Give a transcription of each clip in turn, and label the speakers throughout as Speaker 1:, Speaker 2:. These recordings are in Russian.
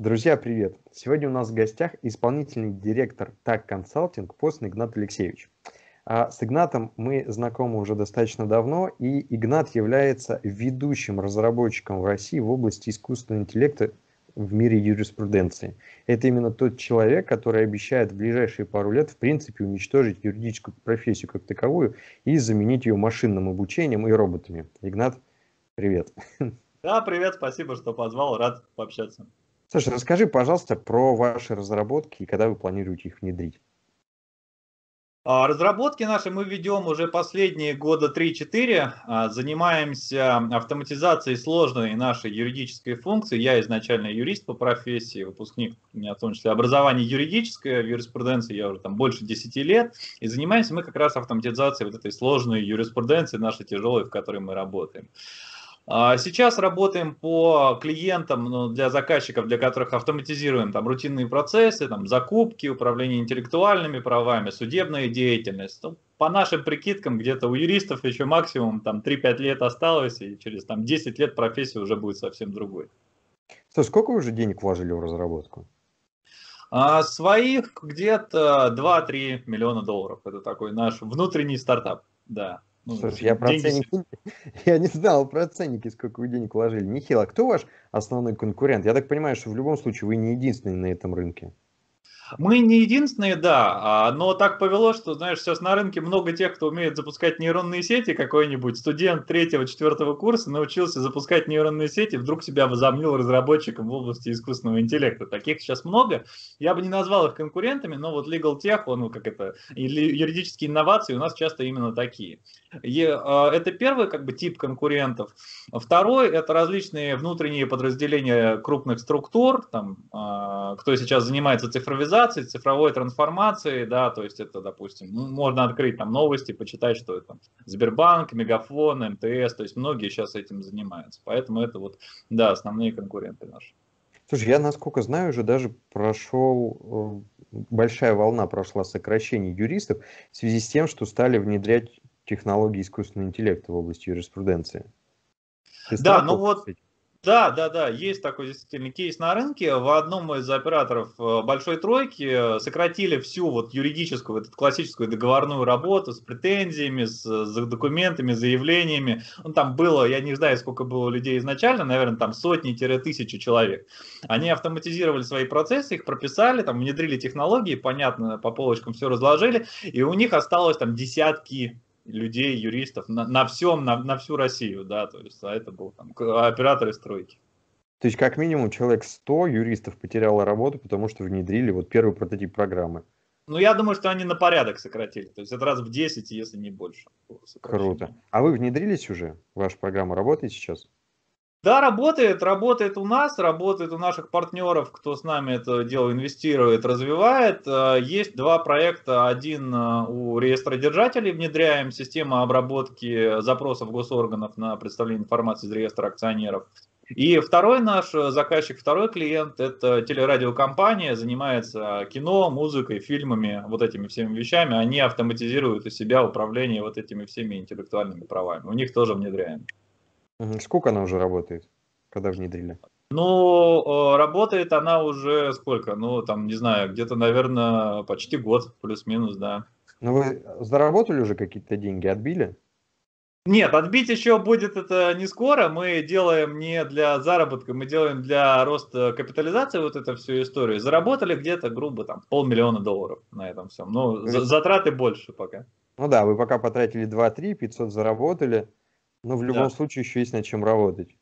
Speaker 1: Друзья, привет! Сегодня у нас в гостях исполнительный директор ТАК Консалтинг Постн Игнат Алексеевич. А с Игнатом мы знакомы уже достаточно давно, и Игнат является ведущим разработчиком в России в области искусственного интеллекта в мире юриспруденции. Это именно тот человек, который обещает в ближайшие пару лет в принципе уничтожить юридическую профессию как таковую и заменить ее машинным обучением и роботами. Игнат, привет.
Speaker 2: Да, привет, спасибо, что позвал, рад пообщаться.
Speaker 1: Слушай, расскажи, пожалуйста, про ваши разработки и когда вы планируете их внедрить.
Speaker 2: А, разработки наши мы ведем уже последние года 3-4. А, занимаемся автоматизацией сложной нашей юридической функции. Я изначально юрист по профессии, выпускник, у меня в том числе образование юридическое, в юриспруденции я уже там больше 10 лет. И занимаемся мы как раз автоматизацией вот этой сложной юриспруденции, нашей тяжелой, в которой мы работаем. А сейчас работаем по клиентам, ну, для заказчиков, для которых автоматизируем там рутинные процессы, там закупки, управление интеллектуальными правами, судебная деятельность. Ну, по нашим прикидкам, где-то у юристов еще максимум там 3-5 лет осталось, и через там 10 лет профессия уже будет совсем другой.
Speaker 1: Слушай, сколько вы уже денег вложили в разработку?
Speaker 2: А своих где-то 2-3 миллиона долларов. Это такой наш внутренний стартап, да.
Speaker 1: Ну, Слушай, я про ценники, я не знал про ценники, сколько вы денег вложили. Михаил, а кто ваш основной конкурент? Я так понимаю, что в любом случае вы не единственный на этом рынке.
Speaker 2: Мы не единственные, да, а, но так повело, что, знаешь, сейчас на рынке много тех, кто умеет запускать нейронные сети, какой-нибудь студент третьего, четвертого курса научился запускать нейронные сети, вдруг себя возомнил разработчиком в области искусственного интеллекта. Таких сейчас много. Я бы не назвал их конкурентами, но вот Legal Tech, он, ну, как это, или юридические инновации у нас часто именно такие. И, э, это первый как бы тип конкурентов. Второй это различные внутренние подразделения крупных структур, там, э, кто сейчас занимается цифровизацией, цифровой трансформацией, да, то есть это, допустим, ну, можно открыть там новости, почитать, что это Сбербанк, Мегафон, МТС, то есть многие сейчас этим занимаются. Поэтому это вот, да, основные конкуренты наши.
Speaker 1: Слушай, я, насколько знаю, уже даже прошел, э, большая волна прошла сокращений юристов в связи с тем, что стали внедрять технологии искусственного интеллекта в области юриспруденции.
Speaker 2: Ты да, ну вот, да, да, да, есть такой действительно кейс на рынке. В одном из операторов э, большой тройки сократили всю вот юридическую, вот эту классическую договорную работу с претензиями, с, с документами, заявлениями. Ну, там было, я не знаю, сколько было людей изначально, наверное, там сотни-тысячи человек. Они автоматизировали свои процессы, их прописали, там внедрили технологии, понятно, по полочкам все разложили, и у них осталось там десятки людей, юристов на, на всем, на, на всю Россию, да, то есть, а это был там операторы стройки.
Speaker 1: То есть, как минимум, человек 100 юристов потеряло работу, потому что внедрили вот первый прототип программы.
Speaker 2: Ну, я думаю, что они на порядок сократили. То есть, это раз в 10, если не больше.
Speaker 1: Круто. А вы внедрились уже? Ваша программа работает сейчас?
Speaker 2: Да, работает, работает у нас, работает у наших партнеров, кто с нами это дело инвестирует, развивает. Э, есть два проекта. Один э, у реестродержателей внедряем систему обработки запросов госорганов на представление информации из реестра акционеров. И второй наш заказчик, второй клиент, это телерадиокомпания, занимается кино, музыкой, фильмами, вот этими всеми вещами. Они автоматизируют у себя управление вот этими всеми интеллектуальными правами. У них тоже внедряем.
Speaker 1: Сколько она уже работает, когда внедрили?
Speaker 2: Ну, работает она уже сколько? Ну, там, не знаю, где-то, наверное, почти год, плюс-минус, да.
Speaker 1: Ну, вы заработали уже какие-то деньги, отбили?
Speaker 2: Нет, отбить еще будет это не скоро. Мы делаем не для заработка, мы делаем для роста капитализации вот эту всю историю. Заработали где-то, грубо, там, полмиллиона долларов на этом всем. Ну, затраты больше пока.
Speaker 1: Ну да, вы пока потратили 2-3, 500 заработали. Но в любом да. случае еще есть над чем работать.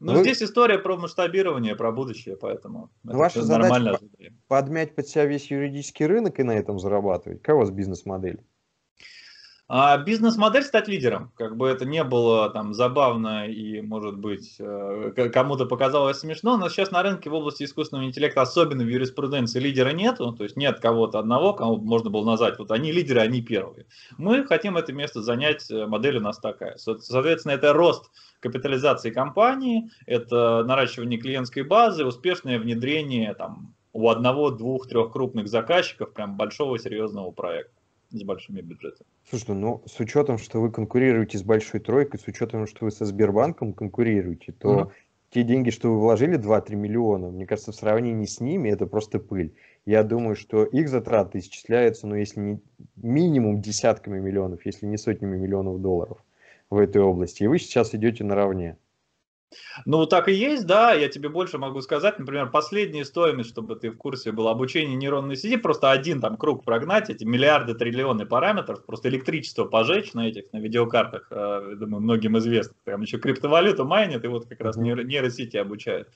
Speaker 2: Ну, Вы... здесь история про масштабирование, про будущее, поэтому
Speaker 1: Ваша задача нормально. подмять под себя весь юридический рынок и на этом зарабатывать. Какая у вас бизнес-модель?
Speaker 2: А бизнес-модель стать лидером, как бы это не было там забавно и, может быть, э, кому-то показалось смешно, но сейчас на рынке в области искусственного интеллекта, особенно в юриспруденции, лидера нету, то есть нет кого-то одного, кому можно было назвать, вот они лидеры, они первые. Мы хотим это место занять, э, модель у нас такая. Соответственно, это рост капитализации компании, это наращивание клиентской базы, успешное внедрение там у одного, двух, трех крупных заказчиков прям большого серьезного проекта с большими бюджетами.
Speaker 1: Слушай, ну с учетом, что вы конкурируете с большой тройкой, с учетом, что вы со Сбербанком конкурируете, то угу. те деньги, что вы вложили, 2-3 миллиона, мне кажется, в сравнении с ними это просто пыль. Я думаю, что их затраты исчисляются, ну, если не минимум десятками миллионов, если не сотнями миллионов долларов в этой области. И вы сейчас идете наравне.
Speaker 2: Ну, так и есть, да. Я тебе больше могу сказать. Например, последняя стоимость, чтобы ты в курсе был, обучение нейронной сети, просто один там круг прогнать, эти миллиарды, триллионы параметров, просто электричество пожечь на этих, на видеокартах, э, думаю, многим известно. Там еще криптовалюту майнят, и вот как раз нейросети обучают.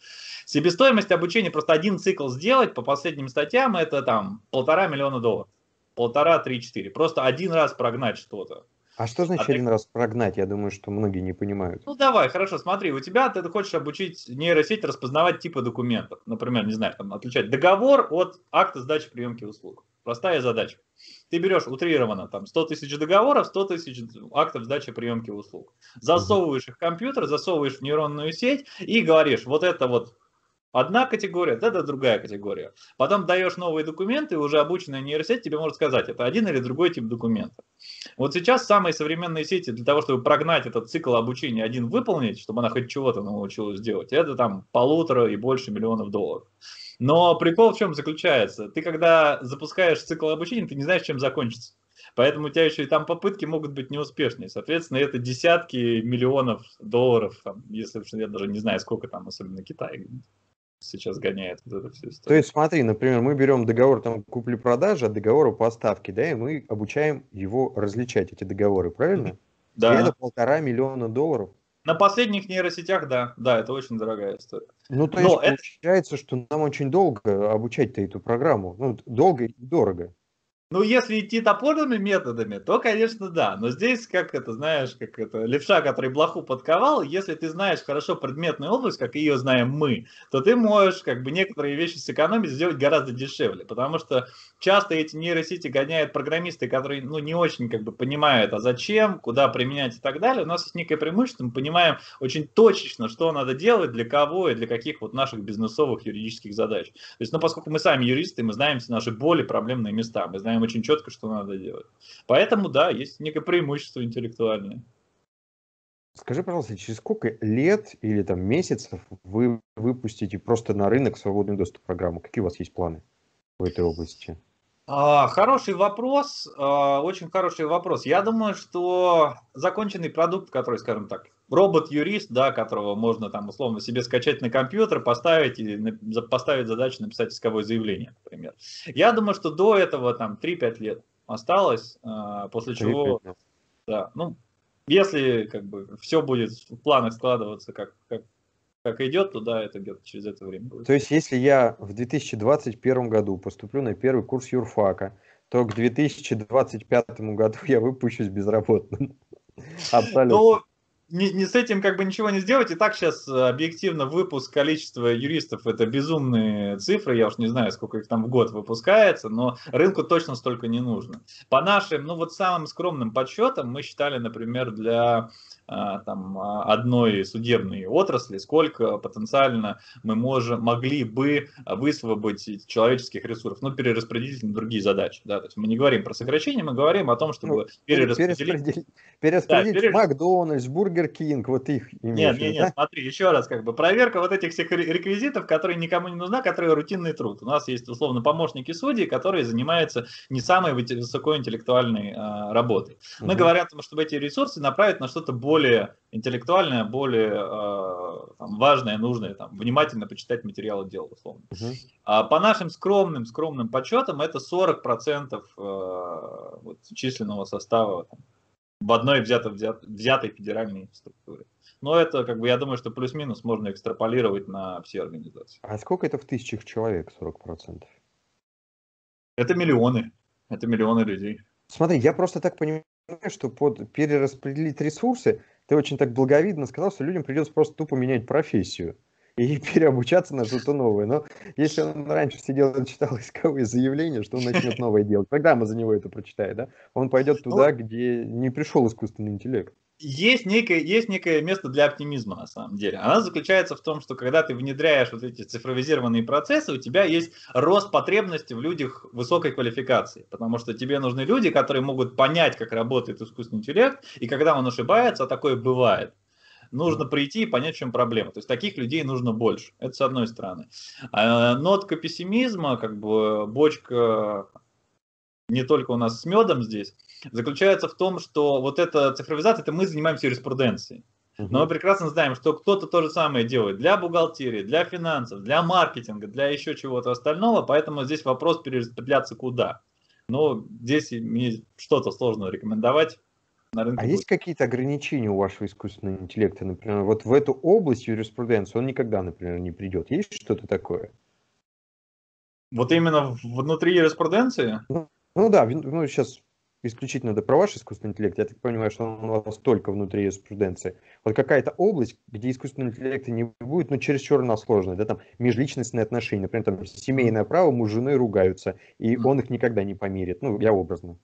Speaker 2: Себестоимость обучения просто один цикл сделать по последним статьям, это там полтора миллиона долларов. Полтора, три, четыре. Просто один раз прогнать что-то.
Speaker 1: А что значит а один ты... раз прогнать? Я думаю, что многие не понимают.
Speaker 2: Ну давай, хорошо, смотри, у тебя ты хочешь обучить нейросеть распознавать типы документов. Например, не знаю, там, отличать договор от акта сдачи приемки услуг. Простая задача. Ты берешь утрированно там 100 тысяч договоров, 100 тысяч актов сдачи приемки услуг. Засовываешь их в компьютер, засовываешь в нейронную сеть и говоришь, вот это вот Одна категория, это другая категория. Потом даешь новые документы, и уже обученная нейросеть тебе может сказать, это один или другой тип документа. Вот сейчас самые современные сети для того, чтобы прогнать этот цикл обучения один выполнить, чтобы она хоть чего-то научилась делать, это там полутора и больше миллионов долларов. Но прикол в чем заключается? Ты когда запускаешь цикл обучения, ты не знаешь, чем закончится. Поэтому у тебя еще и там попытки могут быть неуспешные. Соответственно, это десятки миллионов долларов, там, если я даже не знаю, сколько там, особенно Китай сейчас гоняет вот
Speaker 1: всю историю. То есть смотри, например, мы берем договор там купли-продажи от договора поставки, да, и мы обучаем его различать, эти договоры, правильно?
Speaker 2: Да. И
Speaker 1: это полтора миллиона долларов.
Speaker 2: На последних нейросетях, да, да, это очень дорогая история.
Speaker 1: Ну, то есть Но получается, это... что нам очень долго обучать-то эту программу. Ну, долго и дорого.
Speaker 2: Ну, если идти топорными методами, то, конечно, да. Но здесь, как это, знаешь, как это, левша, который блоху подковал, если ты знаешь хорошо предметную область, как ее знаем мы, то ты можешь как бы некоторые вещи сэкономить, сделать гораздо дешевле. Потому что часто эти нейросети гоняют программисты, которые, ну, не очень как бы понимают, а зачем, куда применять и так далее. У нас есть некое преимущество, мы понимаем очень точечно, что надо делать, для кого и для каких вот наших бизнесовых юридических задач. То есть, ну, поскольку мы сами юристы, мы знаем все наши более проблемные места, мы знаем знаем очень четко, что надо делать. Поэтому, да, есть некое преимущество интеллектуальное.
Speaker 1: Скажи, пожалуйста, через сколько лет или там месяцев вы выпустите просто на рынок свободный доступ программу? Какие у вас есть планы в этой области?
Speaker 2: А, хороший вопрос, а, очень хороший вопрос. Я думаю, что законченный продукт, который, скажем так, робот-юрист, да, которого можно там условно себе скачать на компьютер, поставить и поставить задачу написать исковое заявление, например. Я думаю, что до этого там 3-5 лет осталось, а, после чего, да, ну, если как бы все будет в планах складываться как, как как идет, то да, это где-то через это время будет.
Speaker 1: То есть, если я в 2021 году поступлю на первый курс юрфака, то к 2025 году я выпущусь безработным.
Speaker 2: Абсолютно. Ну, не, не с этим как бы ничего не сделать. И так сейчас э, объективно выпуск количества юристов это безумные цифры. Я уж не знаю, сколько их там в год выпускается, но рынку точно столько не нужно. По нашим, ну вот самым скромным подсчетам мы считали, например, для там, а, одной судебной отрасли, сколько потенциально мы можем, могли бы высвободить человеческих ресурсов, ну, перераспределить на другие задачи. Да? То есть мы не говорим про сокращение, мы говорим о том, чтобы ну,
Speaker 1: перераспределить. Перераспределить, перераспределить да, перер... Макдональдс, Бургер Кинг, вот их
Speaker 2: Нет, нет, нет, да? смотри, еще раз, как бы проверка вот этих всех реквизитов, которые никому не нужна, которые рутинный труд. У нас есть, условно, помощники судей, которые занимаются не самой высокоинтеллектуальной а, работой. Мы угу. говорим о том, чтобы эти ресурсы направить на что-то более более интеллектуальное, более э, там, важное, нужное, там, внимательно почитать материалы дела, условно. Uh-huh. А по нашим скромным, скромным подсчетам это 40% э, вот, численного состава там, в одной взятой, взят, взятой федеральной структуре. Но это, как бы, я думаю, что плюс-минус можно экстраполировать на все организации.
Speaker 1: А сколько это в тысячах человек, 40%?
Speaker 2: Это миллионы. Это миллионы людей.
Speaker 1: Смотри, я просто так понимаю, что под перераспределить ресурсы ты очень так благовидно сказал, что людям придется просто тупо менять профессию и переобучаться на что-то новое. Но если он раньше сидел и читал исковые заявления, что он начнет новое делать, мы за него это прочитаем, да? Он пойдет ну туда, где не пришел искусственный интеллект
Speaker 2: есть некое, есть некое место для оптимизма на самом деле. Она заключается в том, что когда ты внедряешь вот эти цифровизированные процессы, у тебя есть рост потребности в людях высокой квалификации, потому что тебе нужны люди, которые могут понять, как работает искусственный интеллект, и когда он ошибается, а такое бывает, нужно прийти и понять, в чем проблема. То есть таких людей нужно больше. Это с одной стороны. А нотка пессимизма, как бы бочка не только у нас с медом здесь, заключается в том, что вот эта цифровизация, это мы занимаемся юриспруденцией. Но мы прекрасно знаем, что кто-то то же самое делает для бухгалтерии, для финансов, для маркетинга, для еще чего-то остального, поэтому здесь вопрос перераспределяться куда. Но здесь мне что-то сложно рекомендовать.
Speaker 1: На рынке а будет. есть какие-то ограничения у вашего искусственного интеллекта? Например, вот в эту область юриспруденции он никогда, например, не придет. Есть что-то такое?
Speaker 2: Вот именно внутри юриспруденции?
Speaker 1: Ну, ну да, ну сейчас исключительно это про ваш искусственный интеллект, я так понимаю, что он у вас только внутри юриспруденции. Вот какая-то область, где искусственного интеллекта не будет, но чересчур она сложная, да, там межличностные отношения, например, там семейное право, муж с женой ругаются, и он их никогда не помирит, ну, я образно.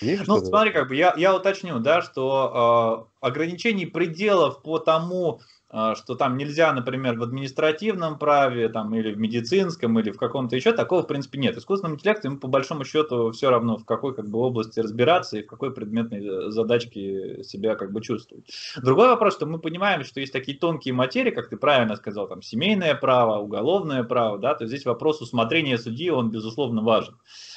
Speaker 2: Есть ну, смотри, как бы я, я уточню, да, что э, ограничений пределов по тому, что там нельзя, например, в административном праве там, или в медицинском, или в каком-то еще, такого в принципе нет. Искусственному интеллекту ему по большому счету все равно, в какой как бы, области разбираться и в какой предметной э, задачке себя как бы чувствовать. Другой вопрос, что мы понимаем, что есть такие тонкие материи, как ты правильно сказал, там семейное право, уголовное право, да, то здесь вопрос усмотрения судьи, он безусловно важен.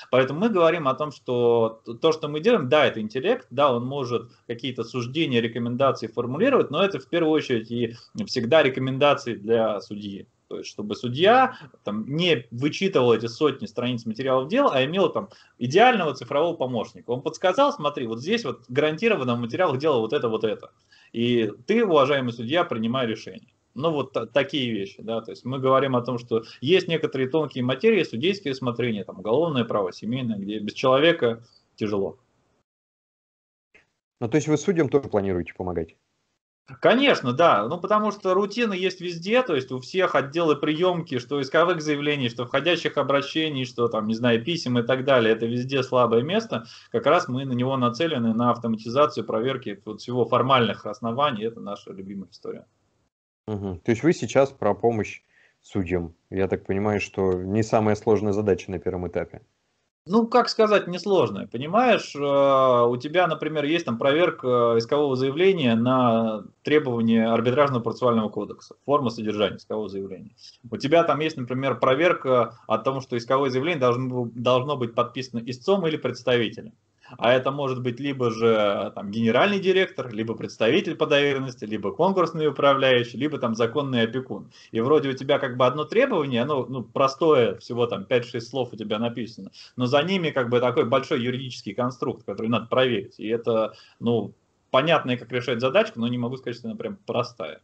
Speaker 2: Поэтому мы говорим о том, что то, что мы делаем, да, это интеллект, да, он может какие-то суждения, рекомендации формулировать, но это в первую очередь и всегда рекомендации для судьи. То есть, чтобы судья там, не вычитывал эти сотни страниц материалов дела, а имел там идеального цифрового помощника. Он подсказал, смотри, вот здесь вот гарантированно в материалах дела вот это, вот это. И ты, уважаемый судья, принимай решение. Ну, вот такие вещи, да, то есть мы говорим о том, что есть некоторые тонкие материи, судейские смотрения, там, уголовное право, семейное, где без человека тяжело.
Speaker 1: Ну, то есть вы судьям тоже планируете помогать?
Speaker 2: Конечно, да. Ну, потому что рутина есть везде, то есть у всех отделы приемки, что исковых заявлений, что входящих обращений, что там, не знаю, писем и так далее. Это везде слабое место. Как раз мы на него нацелены, на автоматизацию проверки вот всего формальных оснований. Это наша любимая история.
Speaker 1: Угу. То есть вы сейчас про помощь судьям. Я так понимаю, что не самая сложная задача на первом этапе.
Speaker 2: Ну, как сказать, несложная. Понимаешь, э, у тебя, например, есть там проверка искового заявления на требования арбитражного процессуального кодекса, форма содержания искового заявления. У тебя там есть, например, проверка о том, что исковое заявление должно, должно быть подписано истцом или представителем. А это может быть либо же там, генеральный директор, либо представитель по доверенности, либо конкурсный управляющий, либо там законный опекун. И вроде у тебя как бы одно требование, оно ну, простое, всего там 5-6 слов у тебя написано, но за ними как бы такой большой юридический конструкт, который надо проверить. И это, ну, понятно, как решать задачку, но не могу сказать, что она прям простая.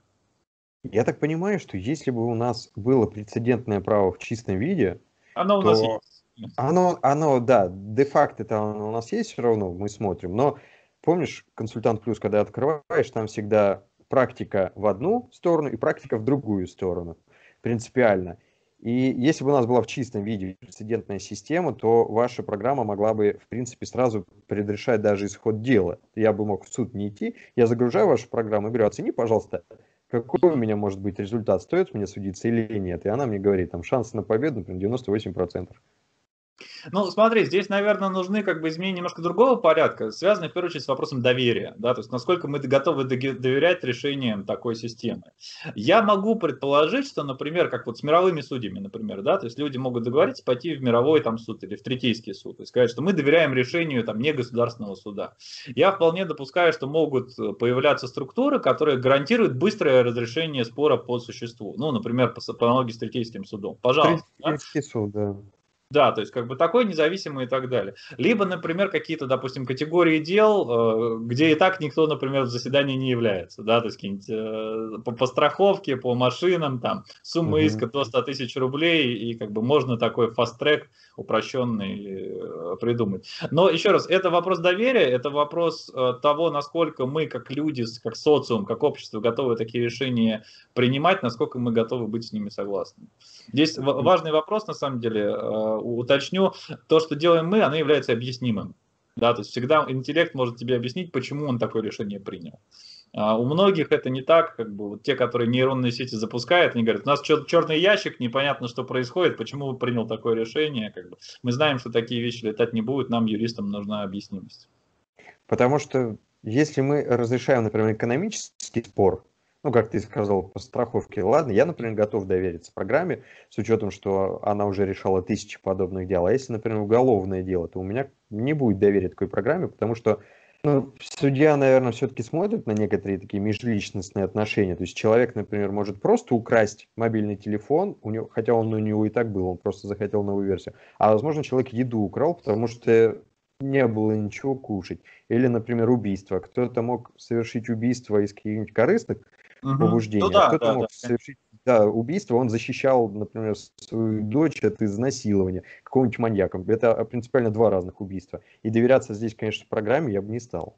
Speaker 1: Я так понимаю, что если бы у нас было прецедентное право в чистом виде,
Speaker 2: оно у то... нас есть
Speaker 1: оно, оно, да, де-факто это у нас есть все равно, мы смотрим, но помнишь, консультант плюс, когда открываешь, там всегда практика в одну сторону и практика в другую сторону, принципиально. И если бы у нас была в чистом виде прецедентная система, то ваша программа могла бы, в принципе, сразу предрешать даже исход дела. Я бы мог в суд не идти, я загружаю вашу программу и говорю, оцени, пожалуйста, какой у меня может быть результат, стоит мне судиться или нет. И она мне говорит, там шансы на победу, например, 98%.
Speaker 2: Ну, смотри, здесь, наверное, нужны как бы изменения немножко другого порядка, связанные в первую очередь с вопросом доверия, да, то есть насколько мы готовы доверять решениям такой системы. Я могу предположить, что, например, как вот с мировыми судьями, например, да, то есть люди могут договориться пойти в мировой там суд или в третейский суд и сказать, что мы доверяем решению там не государственного суда. Я вполне допускаю, что могут появляться структуры, которые гарантируют быстрое разрешение спора по существу. Ну, например, по, по аналогии с третейским судом. Пожалуйста. Третейский да? суд, да. Да, то есть как бы такой независимый и так далее. Либо, например, какие-то, допустим, категории дел, э, где и так никто, например, в заседании не является, да, то есть какие-нибудь э, по, по страховке, по машинам, там, сумма угу. иска до 100 тысяч рублей, и как бы можно такой фаст-трек упрощенный э, придумать. Но еще раз, это вопрос доверия, это вопрос того, насколько мы, как люди, как социум, как общество готовы такие решения принимать, насколько мы готовы быть с ними согласны. Здесь важный вопрос, на самом деле, уточню, то, что делаем мы, оно является объяснимым. Да, то есть всегда интеллект может тебе объяснить, почему он такое решение принял. А у многих это не так, как бы вот те, которые нейронные сети запускают, они говорят, у нас черный ящик, непонятно, что происходит, почему принял такое решение. Как бы. Мы знаем, что такие вещи летать не будут, нам, юристам, нужна объяснимость.
Speaker 1: Потому что если мы разрешаем, например, экономический спор, ну, как ты сказал, по страховке, ладно, я, например, готов довериться программе, с учетом, что она уже решала тысячи подобных дел. А если, например, уголовное дело, то у меня не будет доверия такой программе, потому что ну, судья, наверное, все-таки смотрит на некоторые такие межличностные отношения. То есть человек, например, может просто украсть мобильный телефон, у него, хотя он у него и так был, он просто захотел новую версию. А возможно, человек еду украл, потому что не было ничего кушать. Или, например, убийство. Кто-то мог совершить убийство из каких-нибудь корыстных угу. побуждений, ну, да, а кто-то да, мог да. совершить да, убийство, он защищал, например, свою дочь от изнасилования какого-нибудь маньяка. Это принципиально два разных убийства. И доверяться здесь, конечно, программе я бы не стал.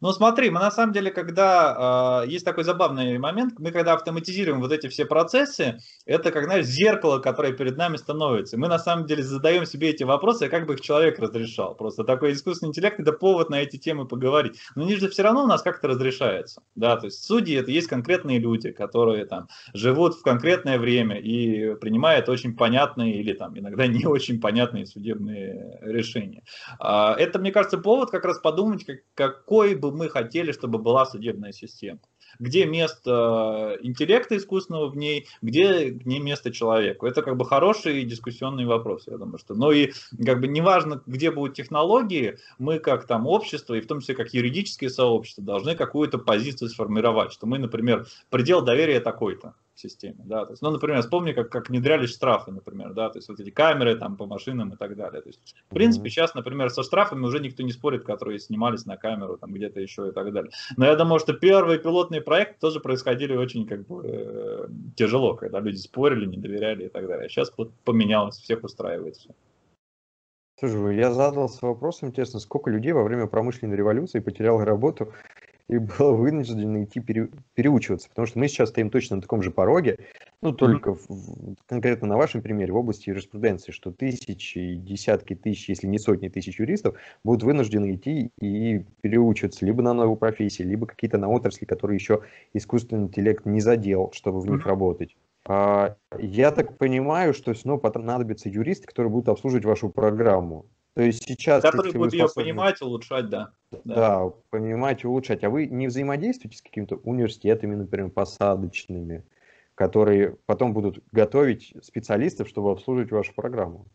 Speaker 2: Ну смотри, мы на самом деле, когда э, есть такой забавный момент, мы когда автоматизируем вот эти все процессы, это как, знаешь, зеркало, которое перед нами становится. Мы на самом деле задаем себе эти вопросы, а как бы их человек разрешал. Просто такой искусственный интеллект это повод на эти темы поговорить. Но они же все равно у нас как-то разрешаются. Да, то есть судьи это есть конкретные люди, которые там живут в конкретное время и принимают очень понятные или там иногда не очень понятные судебные решения. А, это, мне кажется, повод как раз подумать, как, какой бы бы мы хотели, чтобы была судебная система. Где место интеллекта искусственного в ней, где не место человеку. Это как бы хороший дискуссионный вопрос, я думаю, что. Но и как бы неважно, где будут технологии, мы как там общество, и в том числе как юридическое сообщество, должны какую-то позицию сформировать, что мы, например, предел доверия такой-то системе, да, то есть, ну, например, вспомни, как, как внедрялись штрафы, например, да, то есть вот эти камеры там по машинам и так далее, то есть, в принципе, сейчас, например, со штрафами уже никто не спорит, которые снимались на камеру, там где-то еще и так далее, но я думаю, что первые пилотные проекты тоже происходили очень, как бы, э, тяжело, когда люди спорили, не доверяли и так далее, сейчас вот поменялось, всех устраивает все.
Speaker 1: Слушай, я задался вопросом, интересно, сколько людей во время промышленной революции потеряло работу и было вынуждено идти пере, переучиваться, потому что мы сейчас стоим точно на таком же пороге, ну, только mm-hmm. в, конкретно на вашем примере в области юриспруденции, что тысячи, десятки тысяч, если не сотни тысяч юристов будут вынуждены идти и переучиваться либо на новую профессию, либо какие-то на отрасли, которые еще искусственный интеллект не задел, чтобы в них mm-hmm. работать. А, я так понимаю, что снова понадобятся юристы, которые будут обслуживать вашу программу. То есть сейчас...
Speaker 2: Которые будут ее понимать, улучшать, да.
Speaker 1: да. Да, понимать, улучшать. А вы не взаимодействуете с какими-то университетами, например, посадочными, которые потом будут готовить специалистов, чтобы обслуживать вашу программу?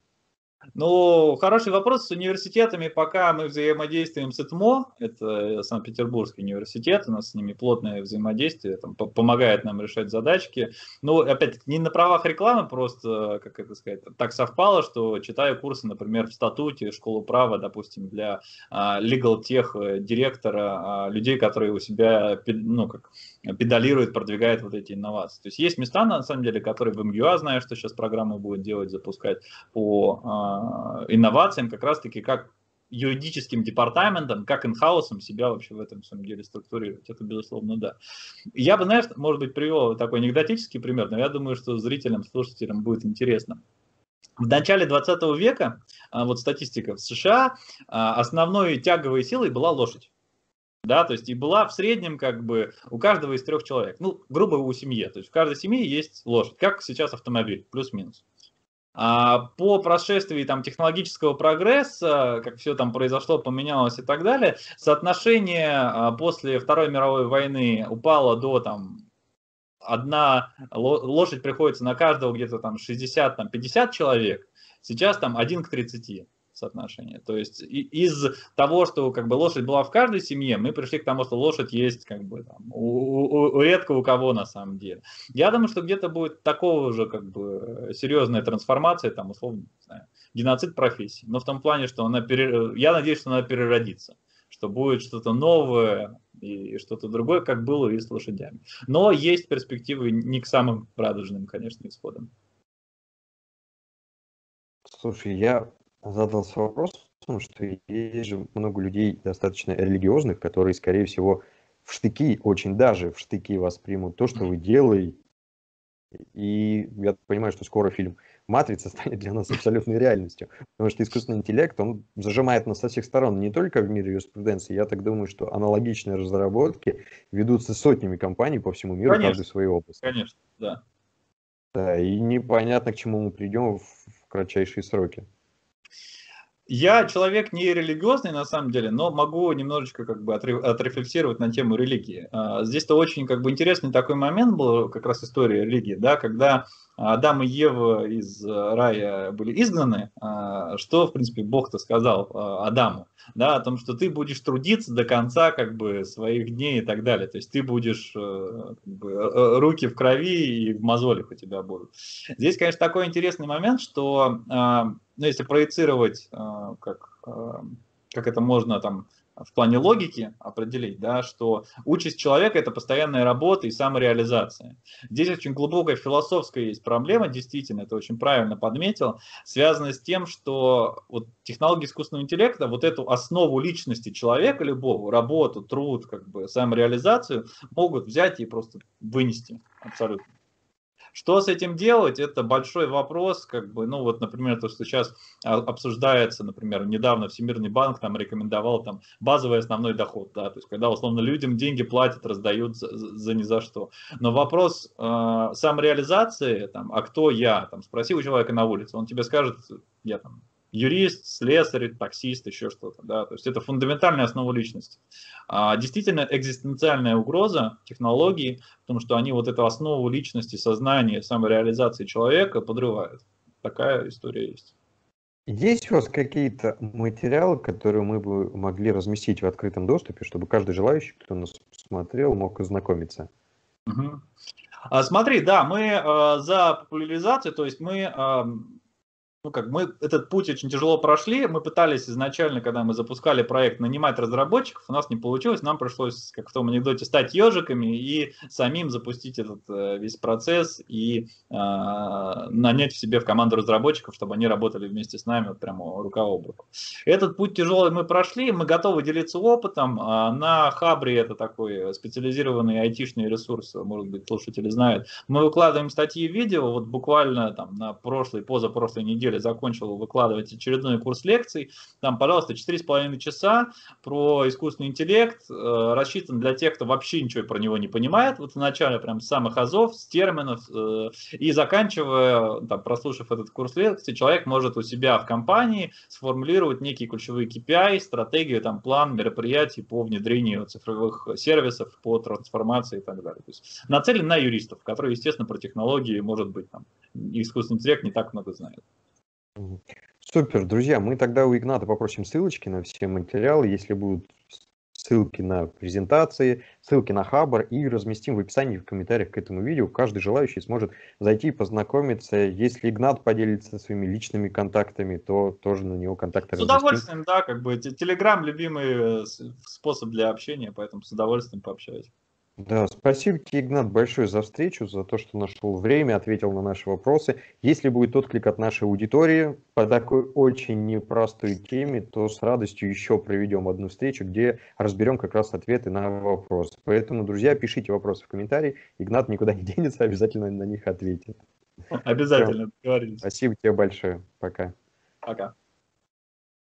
Speaker 2: Ну, хороший вопрос. С университетами пока мы взаимодействуем с ЭТМО, это Санкт-Петербургский университет, у нас с ними плотное взаимодействие, там, помогает нам решать задачки. Ну, опять не на правах рекламы, просто, как это сказать, так совпало, что читаю курсы, например, в статуте, школу права, допустим, для а, legal тех э, директора, а, людей, которые у себя, ну, как педалирует, продвигает вот эти инновации. То есть есть места, на самом деле, которые в МГУА, знаю, что сейчас программы будет делать, запускать по э, инновациям, как раз-таки как юридическим департаментом, как инхаусом себя вообще в этом самом деле структурировать. Это, безусловно, да. Я бы, знаешь, может быть, привел такой анекдотический пример, но я думаю, что зрителям, слушателям будет интересно. В начале 20 века, а, вот статистика в США, а, основной тяговой силой была лошадь да, то есть и была в среднем как бы у каждого из трех человек, ну, грубо у семьи, то есть в каждой семье есть лошадь, как сейчас автомобиль, плюс-минус. А по прошествии там технологического прогресса, как все там произошло, поменялось и так далее, соотношение а, после Второй мировой войны упало до там одна лошадь приходится на каждого где-то там 60-50 человек, сейчас там 1 к 30 соотношение. То есть из того, что как бы лошадь была в каждой семье, мы пришли к тому, что лошадь есть как бы там, у, у, у редко у кого на самом деле. Я думаю, что где-то будет такого же как бы серьезная трансформация, там условно, не знаю, геноцид профессии. Но в том плане, что она пере... я надеюсь, что она переродится что будет что-то новое и что-то другое, как было и с лошадями. Но есть перспективы не к самым радужным, конечно, исходам.
Speaker 1: Слушай, я задался вопросом, что есть же много людей достаточно религиозных, которые, скорее всего, в штыки, очень даже в штыки воспримут то, что вы делаете. И я понимаю, что скоро фильм «Матрица» станет для нас абсолютной реальностью, потому что искусственный интеллект, он зажимает нас со всех сторон, не только в мире юриспруденции. Я так думаю, что аналогичные разработки ведутся сотнями компаний по всему миру, конечно, каждой в своей области.
Speaker 2: Конечно, да.
Speaker 1: Да, и непонятно, к чему мы придем в кратчайшие сроки.
Speaker 2: Я человек не религиозный на самом деле, но могу немножечко как бы отрефлексировать на тему религии. А, здесь-то очень как бы интересный такой момент был, как раз история религии, да, когда Адам и Ева из рая были изгнаны, а, что, в принципе, Бог-то сказал а, Адаму, да, о том, что ты будешь трудиться до конца как бы своих дней и так далее. То есть ты будешь э, как бы, э, э, руки в крови и в мозолях у тебя будут. Здесь, конечно, такой интересный момент, что ну, если проецировать, как, как это можно там в плане логики определить, да, что участь человека – это постоянная работа и самореализация. Здесь очень глубокая философская есть проблема, действительно, это очень правильно подметил, связанная с тем, что вот технологии искусственного интеллекта вот эту основу личности человека любого, работу, труд, как бы самореализацию могут взять и просто вынести абсолютно. Что с этим делать, это большой вопрос, как бы, ну вот, например, то, что сейчас а, обсуждается, например, недавно Всемирный банк там рекомендовал там базовый основной доход, да, то есть когда условно людям деньги платят, раздают за, за ни за что. Но вопрос э, самореализации, там, а кто я, там, спроси у человека на улице, он тебе скажет, я там юрист, слесарь, таксист, еще что-то. Да? То есть это фундаментальная основа личности. А, действительно, экзистенциальная угроза технологий, потому что они вот эту основу личности, сознания, самореализации человека подрывают. Такая история есть.
Speaker 1: Есть у вас какие-то материалы, которые мы бы могли разместить в открытом доступе, чтобы каждый желающий, кто нас смотрел, мог ознакомиться?
Speaker 2: Угу. А, смотри, да, мы э, за популяризацию, то есть мы э, ну, как мы этот путь очень тяжело прошли. Мы пытались изначально, когда мы запускали проект, нанимать разработчиков, у нас не получилось. Нам пришлось, как в том анекдоте, стать ежиками и самим запустить этот э, весь процесс и э, нанять в себе в команду разработчиков, чтобы они работали вместе с нами вот прямо рука об руку. Этот путь тяжелый мы прошли, мы готовы делиться опытом. А на Хабре это такой специализированный айтишный ресурс, может быть, слушатели знают. Мы выкладываем статьи и видео, вот буквально там на прошлой, позапрошлой неделе неделе закончил выкладывать очередной курс лекций. Там, пожалуйста, 4,5 часа про искусственный интеллект, э, рассчитан для тех, кто вообще ничего про него не понимает. Вот вначале прям с самых азов, с терминов, э, и заканчивая, там, прослушав этот курс лекций, человек может у себя в компании сформулировать некие ключевые KPI, стратегию, там, план мероприятий по внедрению цифровых сервисов, по трансформации и так далее. То есть нацелен на юристов, которые, естественно, про технологии, может быть, там, искусственный интеллект не так много знают.
Speaker 1: Супер, друзья, мы тогда у Игната попросим ссылочки на все материалы, если будут ссылки на презентации, ссылки на Хабар и разместим в описании в комментариях к этому видео. Каждый желающий сможет зайти и познакомиться. Если Игнат поделится своими личными контактами, то тоже на него контакты
Speaker 2: С разместим. удовольствием, да, как бы Телеграм любимый э, способ для общения, поэтому с удовольствием пообщаюсь.
Speaker 1: Да, спасибо тебе, Игнат, большое за встречу, за то, что нашел время, ответил на наши вопросы. Если будет отклик от нашей аудитории по такой очень непростой теме, то с радостью еще проведем одну встречу, где разберем как раз ответы на вопросы. Поэтому, друзья, пишите вопросы в комментарии. Игнат никуда не денется, обязательно на них ответит.
Speaker 2: Обязательно, договорились.
Speaker 1: Спасибо тебе большое. Пока.
Speaker 2: Пока.